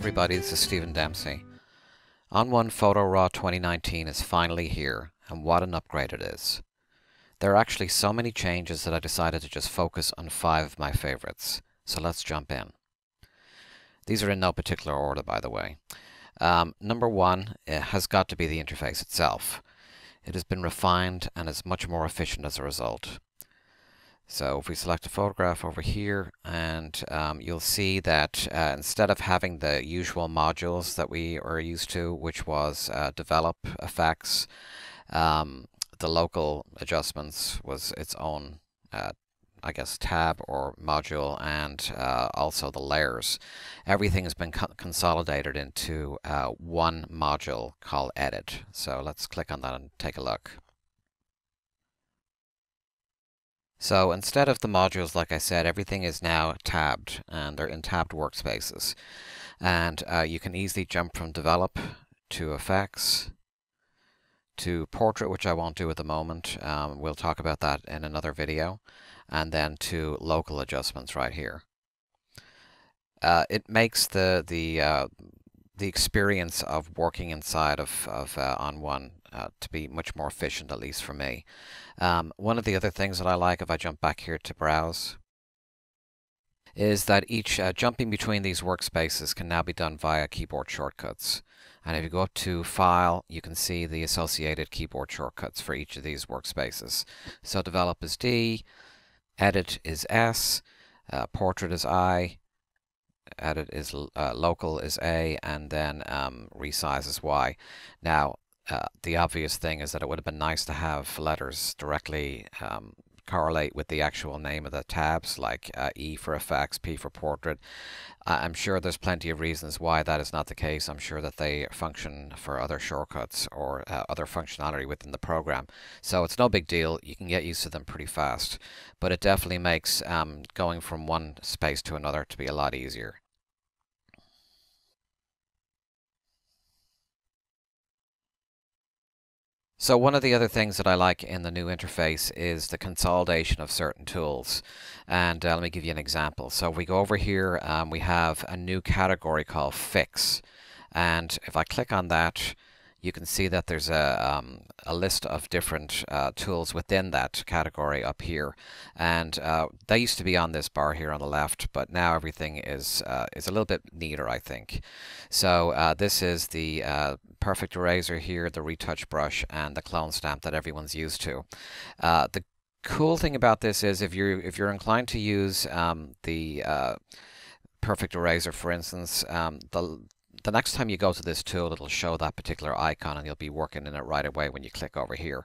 everybody, this is Steven Dempsey. ON1 Photo Raw 2019 is finally here, and what an upgrade it is. There are actually so many changes that I decided to just focus on five of my favorites, so let's jump in. These are in no particular order, by the way. Um, number one has got to be the interface itself. It has been refined and is much more efficient as a result. So if we select a photograph over here and um, you'll see that uh, instead of having the usual modules that we are used to, which was uh, develop effects, um, the local adjustments was its own, uh, I guess, tab or module and uh, also the layers. Everything has been co consolidated into uh, one module called edit. So let's click on that and take a look. So instead of the modules, like I said, everything is now tabbed and they're in tabbed workspaces. And uh, you can easily jump from develop to effects to portrait, which I won't do at the moment. Um, we'll talk about that in another video. And then to local adjustments right here. Uh, it makes the the uh, the experience of working inside of, of uh, ON1 uh, to be much more efficient, at least for me. Um, one of the other things that I like, if I jump back here to browse, is that each uh, jumping between these workspaces can now be done via keyboard shortcuts. And if you go up to File, you can see the associated keyboard shortcuts for each of these workspaces. So Develop is D, Edit is S, uh, Portrait is I, Edit is uh, Local is A, and then um, Resize is Y. Now, uh, the obvious thing is that it would have been nice to have letters directly um, correlate with the actual name of the tabs, like uh, E for effects, P for portrait. I'm sure there's plenty of reasons why that is not the case. I'm sure that they function for other shortcuts or uh, other functionality within the program. So it's no big deal. You can get used to them pretty fast. But it definitely makes um, going from one space to another to be a lot easier. So one of the other things that I like in the new interface is the consolidation of certain tools. And uh, let me give you an example. So we go over here, um, we have a new category called Fix. And if I click on that, you can see that there's a, um, a list of different uh, tools within that category up here. And uh, they used to be on this bar here on the left, but now everything is, uh, is a little bit neater, I think. So uh, this is the uh, perfect eraser here, the retouch brush, and the clone stamp that everyone's used to. Uh, the cool thing about this is if you're, if you're inclined to use um, the perfect eraser, for instance, um, the the next time you go to this tool, it'll show that particular icon and you'll be working in it right away when you click over here.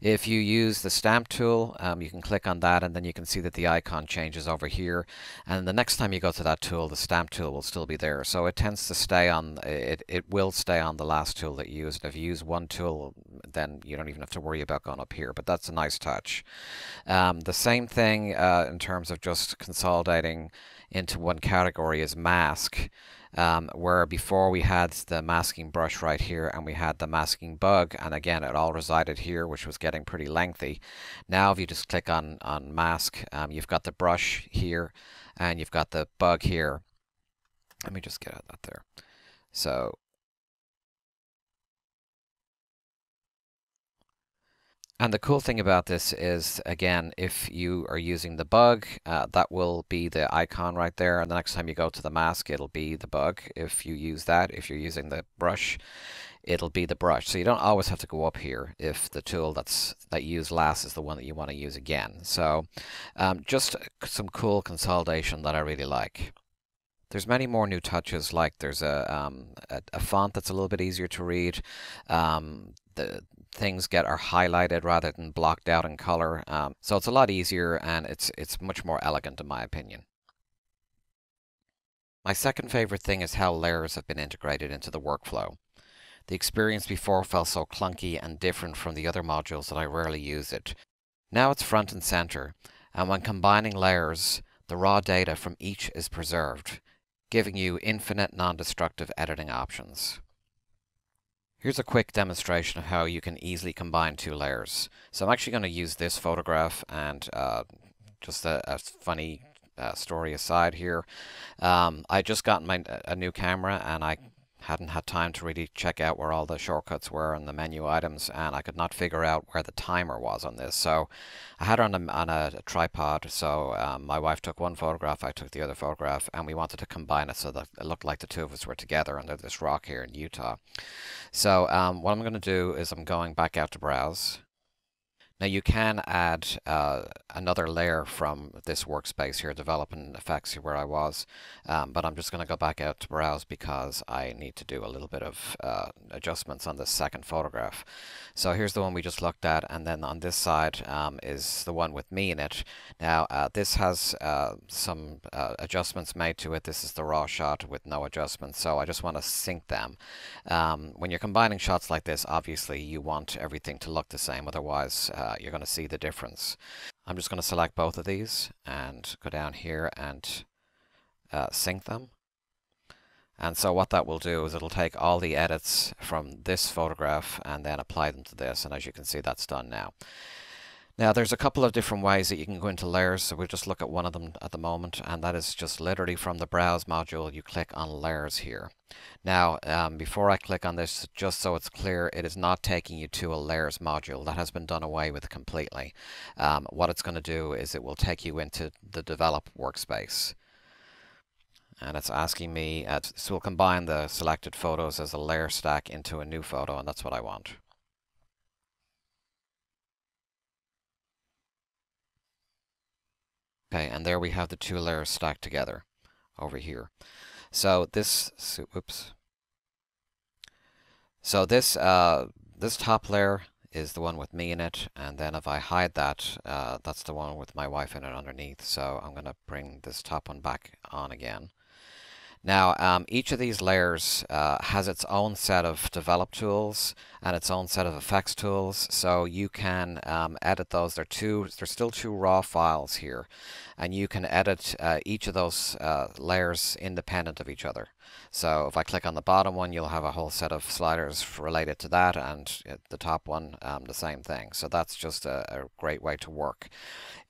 If you use the stamp tool, um, you can click on that and then you can see that the icon changes over here. And the next time you go to that tool, the stamp tool will still be there. So it tends to stay on, it, it will stay on the last tool that you use. And if you use one tool, then you don't even have to worry about going up here, but that's a nice touch. Um, the same thing uh, in terms of just consolidating into one category is mask um, where before we had the masking brush right here and we had the masking bug and again it all resided here which was getting pretty lengthy. Now if you just click on, on mask um, you've got the brush here and you've got the bug here. Let me just get out that there. So And the cool thing about this is, again, if you are using the bug, uh, that will be the icon right there. And the next time you go to the mask, it'll be the bug. If you use that, if you're using the brush, it'll be the brush. So you don't always have to go up here if the tool that's that you use last is the one that you want to use again. So um, just some cool consolidation that I really like. There's many more new touches, like there's a, um, a, a, font that's a little bit easier to read. Um, the things get are highlighted rather than blocked out in color. Um, so it's a lot easier and it's, it's much more elegant in my opinion. My second favorite thing is how layers have been integrated into the workflow. The experience before felt so clunky and different from the other modules that I rarely use it. Now it's front and center, and when combining layers, the raw data from each is preserved, giving you infinite non-destructive editing options. Here's a quick demonstration of how you can easily combine two layers. So I'm actually going to use this photograph and uh, just a, a, funny uh, story aside here. Um, I just got my a new camera and I hadn't had time to really check out where all the shortcuts were and the menu items and I could not figure out where the timer was on this. So I had on a, on a, a tripod so um, my wife took one photograph I took the other photograph and we wanted to combine it so that it looked like the two of us were together under this rock here in Utah. So um, what I'm going to do is I'm going back out to browse now you can add uh, another layer from this workspace here, developing effects where I was, um, but I'm just going to go back out to browse because I need to do a little bit of uh, adjustments on this second photograph. So here's the one we just looked at, and then on this side um, is the one with me in it. Now uh, this has uh, some uh, adjustments made to it. This is the raw shot with no adjustments, so I just want to sync them. Um, when you're combining shots like this, obviously you want everything to look the same, otherwise uh, uh, you're going to see the difference. I'm just going to select both of these and go down here and uh, sync them. And so what that will do is it'll take all the edits from this photograph and then apply them to this. And as you can see, that's done now. Now there's a couple of different ways that you can go into layers, so we'll just look at one of them at the moment, and that is just literally from the Browse module, you click on Layers here. Now, um, before I click on this, just so it's clear, it is not taking you to a Layers module. That has been done away with completely. Um, what it's going to do is it will take you into the Develop workspace. And it's asking me, uh, so we'll combine the selected photos as a layer stack into a new photo, and that's what I want. Okay, and there we have the two layers stacked together over here. So this, so, oops. So this, uh, this top layer is the one with me in it, and then if I hide that, uh, that's the one with my wife in it underneath. So I'm going to bring this top one back on again. Now, um, each of these layers uh, has its own set of develop tools and its own set of effects tools, so you can um, edit those. They're two, they're still two raw files here, and you can edit uh, each of those uh, layers independent of each other. So if I click on the bottom one, you'll have a whole set of sliders related to that, and uh, the top one, um, the same thing. So that's just a, a great way to work.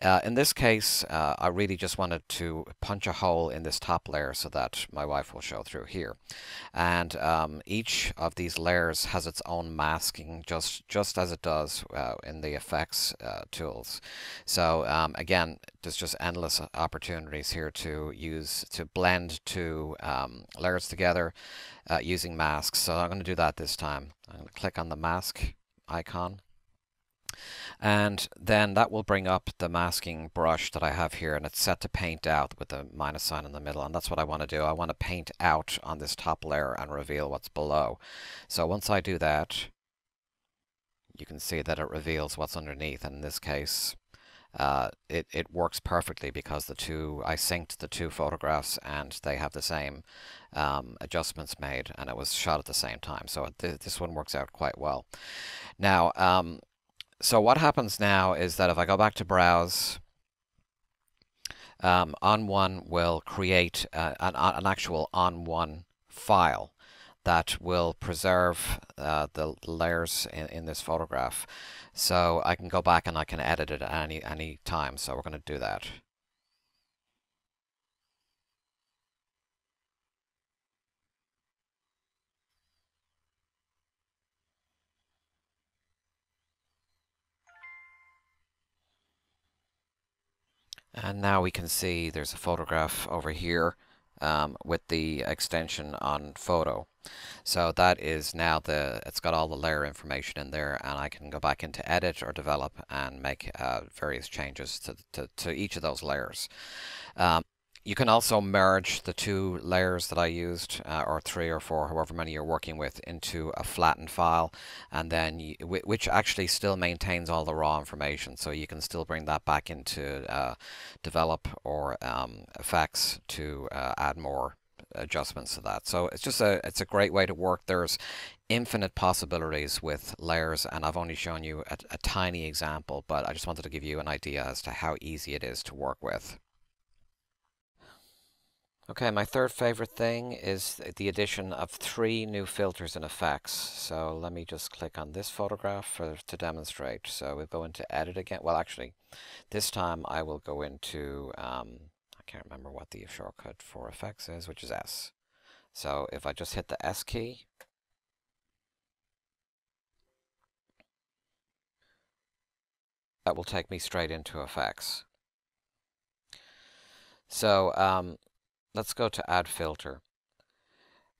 Uh, in this case, uh, I really just wanted to punch a hole in this top layer so that my wife will show through here. And um, each of these layers has its own masking, just, just as it does uh, in the effects uh, tools. So um, again, there's just endless opportunities here to use, to blend two um, layers together uh, using masks. So I'm going to do that this time. I'm going to click on the mask icon and then that will bring up the masking brush that I have here and it's set to paint out with the minus sign in the middle and that's what I want to do. I want to paint out on this top layer and reveal what's below. So once I do that you can see that it reveals what's underneath and in this case uh, it, it works perfectly because the two I synced the two photographs and they have the same um, adjustments made and it was shot at the same time. So th this one works out quite well. Now um, so what happens now is that if I go back to browse, um, ON1 will create uh, an, an, actual ON1 file that will preserve uh, the layers in, in, this photograph. So I can go back and I can edit it at any, any time. So we're going to do that. And now we can see there's a photograph over here um, with the extension on photo. So that is now the, it's got all the layer information in there and I can go back into edit or develop and make uh, various changes to, to, to, each of those layers. Um, you can also merge the two layers that I used, uh, or three or four, however many you're working with, into a flattened file, and then you, which actually still maintains all the raw information. So you can still bring that back into uh, develop or um, effects to uh, add more adjustments to that. So it's just a it's a great way to work. There's infinite possibilities with layers and I've only shown you a, a tiny example but I just wanted to give you an idea as to how easy it is to work with. Okay, my third favorite thing is the addition of three new filters and effects. So let me just click on this photograph for, to demonstrate. So we'll go into edit again. Well, actually, this time I will go into, um, can't remember what the shortcut for effects is, which is S. So if I just hit the S key, that will take me straight into effects. So um, let's go to add filter.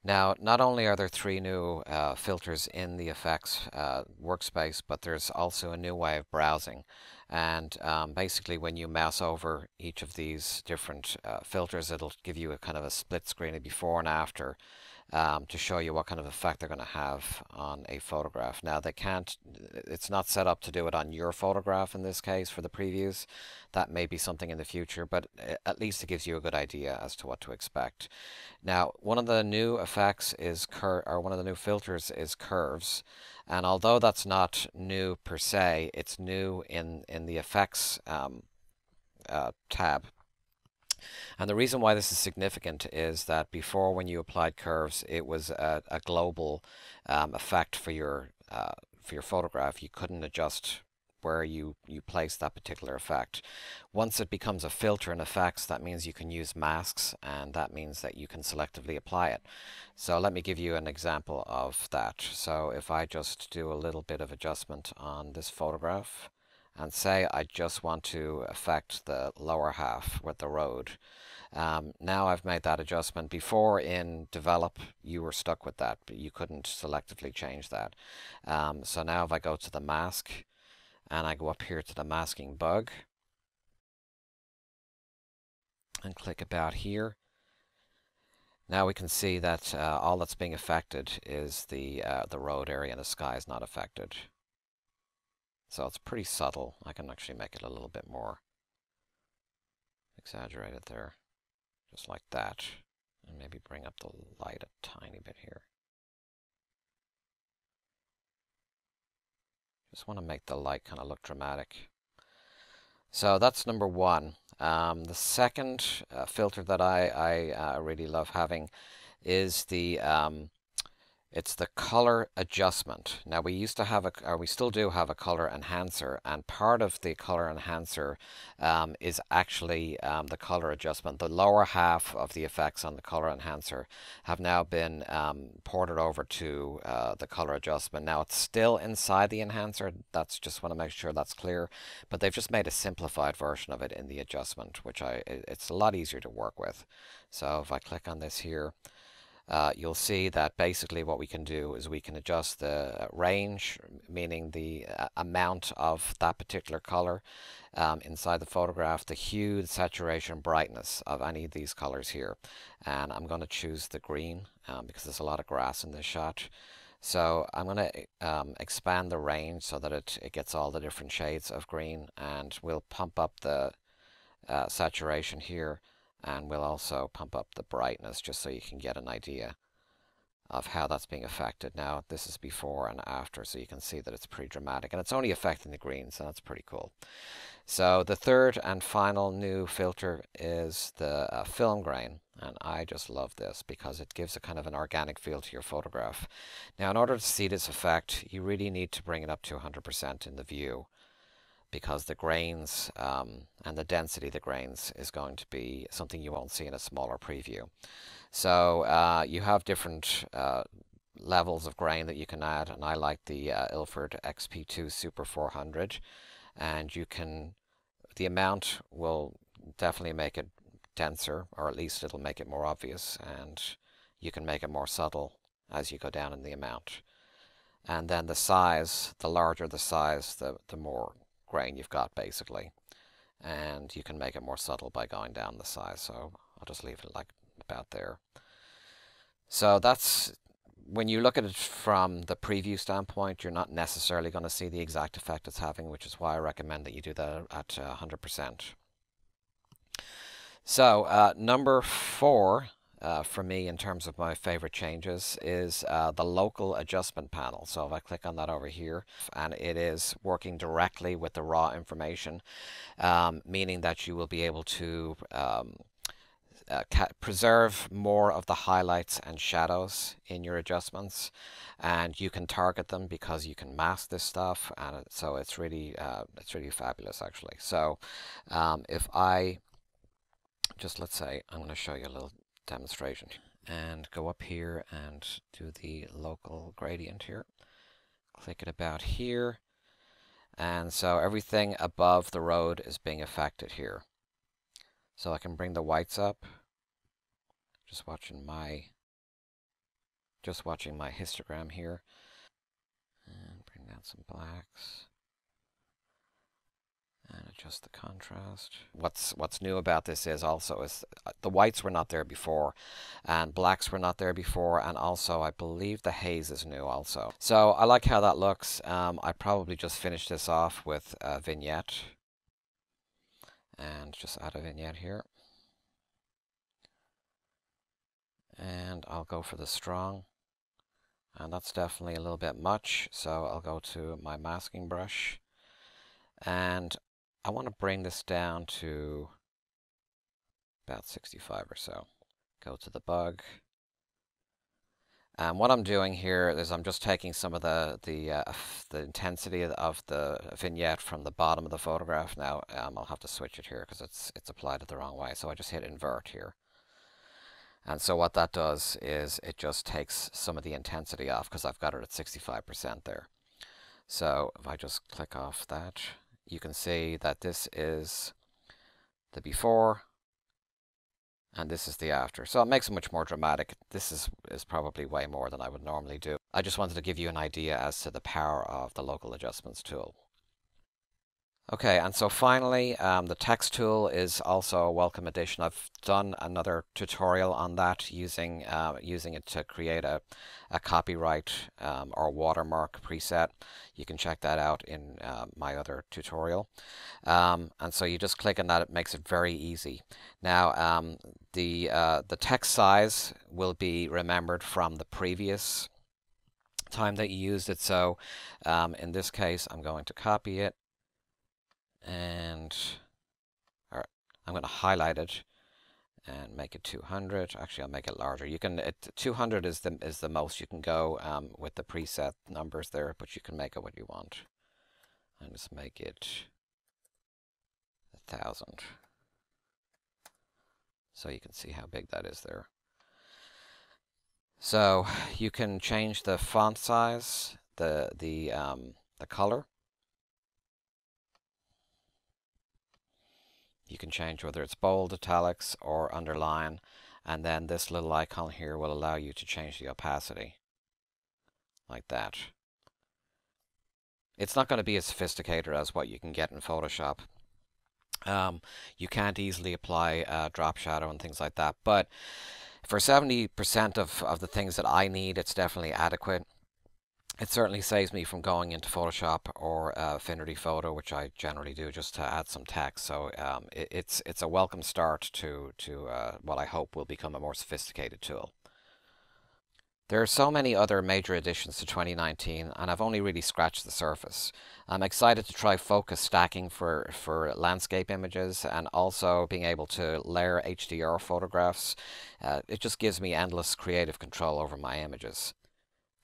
Now, not only are there three new uh, filters in the effects uh, workspace, but there's also a new way of browsing. And um, basically, when you mouse over each of these different uh, filters, it'll give you a kind of a split screen of before and after um, to show you what kind of effect they're going to have on a photograph. Now they can't, it's not set up to do it on your photograph in this case for the previews. That may be something in the future, but uh, at least it gives you a good idea as to what to expect. Now, one of the new effects is cur or one of the new filters is curves. And although that's not new per se, it's new in, in the effects um, uh, tab. And the reason why this is significant is that before when you applied curves, it was a, a global um, effect for your uh, for your photograph. You couldn't adjust where you, you place that particular effect. Once it becomes a filter in effects, that means you can use masks and that means that you can selectively apply it. So let me give you an example of that. So if I just do a little bit of adjustment on this photograph, and say I just want to affect the lower half with the road. Um, now I've made that adjustment. Before in develop, you were stuck with that, but you couldn't selectively change that. Um, so now if I go to the mask and I go up here to the masking bug and click about here, now we can see that uh, all that's being affected is the uh, the road area and the sky is not affected. So it's pretty subtle. I can actually make it a little bit more exaggerated there, just like that. And maybe bring up the light a tiny bit here. Just want to make the light kind of look dramatic. So that's number one. Um, the second uh, filter that I, I uh, really love having is the um, it's the color adjustment. Now we used to have a, or we still do have a color enhancer, and part of the color enhancer um, is actually um, the color adjustment. The lower half of the effects on the color enhancer have now been um, ported over to uh, the color adjustment. Now it's still inside the enhancer. That's just want to make sure that's clear, but they've just made a simplified version of it in the adjustment, which I it's a lot easier to work with. So if I click on this here uh, you'll see that basically what we can do is we can adjust the range, meaning the uh, amount of that particular color um, inside the photograph, the hue, the saturation, brightness of any of these colors here. And I'm going to choose the green um, because there's a lot of grass in this shot. So I'm going to um, expand the range so that it, it gets all the different shades of green and we'll pump up the uh, saturation here and we'll also pump up the brightness just so you can get an idea of how that's being affected. Now this is before and after so you can see that it's pretty dramatic and it's only affecting the green so that's pretty cool. So the third and final new filter is the uh, film grain and I just love this because it gives a kind of an organic feel to your photograph. Now in order to see this effect you really need to bring it up to 100% in the view because the grains um, and the density of the grains is going to be something you won't see in a smaller preview. So uh, you have different uh, levels of grain that you can add and I like the uh, Ilford XP2 Super 400 and you can the amount will definitely make it denser or at least it'll make it more obvious and you can make it more subtle as you go down in the amount and then the size the larger the size the the more grain you've got basically. And you can make it more subtle by going down the size. So I'll just leave it like about there. So that's when you look at it from the preview standpoint you're not necessarily going to see the exact effect it's having which is why I recommend that you do that at 100% uh, so uh, number four uh, for me in terms of my favorite changes is uh, the local adjustment panel. So if I click on that over here and it is working directly with the raw information, um, meaning that you will be able to um, uh, preserve more of the highlights and shadows in your adjustments and you can target them because you can mask this stuff and so it's really uh, it's really fabulous actually so um, if I just let's say I'm going to show you a little demonstration and go up here and do the local gradient here. Click it about here. And so everything above the road is being affected here. So I can bring the whites up. Just watching my just watching my histogram here. And bring down some blacks and adjust the contrast. What's what's new about this is also is uh, the whites were not there before and blacks were not there before and also I believe the haze is new also. So I like how that looks. Um, I probably just finish this off with a vignette and just add a vignette here. And I'll go for the strong and that's definitely a little bit much so I'll go to my masking brush and I want to bring this down to about 65 or so. Go to the bug. And what I'm doing here is I'm just taking some of the the uh, the intensity of the vignette from the bottom of the photograph. Now um, I'll have to switch it here because it's it's applied it the wrong way. So I just hit invert here. And so what that does is it just takes some of the intensity off because I've got it at 65% there. So if I just click off that, you can see that this is the before and this is the after. So it makes it much more dramatic. This is, is probably way more than I would normally do. I just wanted to give you an idea as to the power of the local adjustments tool. Okay, and so finally, um, the text tool is also a welcome addition. I've done another tutorial on that using uh, using it to create a, a copyright um, or watermark preset. You can check that out in uh, my other tutorial. Um, and so you just click on that, it makes it very easy. Now, um, the, uh, the text size will be remembered from the previous time that you used it. So um, in this case, I'm going to copy it and all right, I'm going to highlight it and make it 200. Actually, I'll make it larger. You can it, 200 is the is the most you can go um, with the preset numbers there, but you can make it what you want. And just make it a thousand, so you can see how big that is there. So you can change the font size, the the um, the color. You can change whether it's bold, italics, or underline. And then this little icon here will allow you to change the opacity. Like that. It's not going to be as sophisticated as what you can get in Photoshop. Um, you can't easily apply uh, drop shadow and things like that. But for 70% of, of the things that I need, it's definitely adequate it certainly saves me from going into Photoshop or uh, Affinity Photo, which I generally do just to add some text. So um, it, it's it's a welcome start to to uh, what I hope will become a more sophisticated tool. There are so many other major additions to 2019, and I've only really scratched the surface. I'm excited to try focus stacking for, for landscape images and also being able to layer HDR photographs. Uh, it just gives me endless creative control over my images.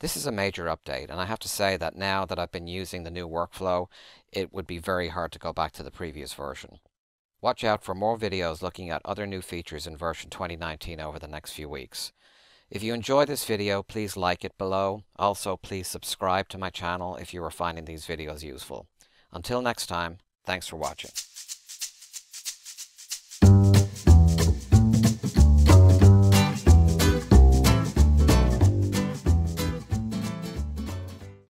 This is a major update, and I have to say that now that I've been using the new workflow, it would be very hard to go back to the previous version. Watch out for more videos looking at other new features in version 2019 over the next few weeks. If you enjoyed this video, please like it below. Also, please subscribe to my channel if you are finding these videos useful. Until next time, thanks for watching.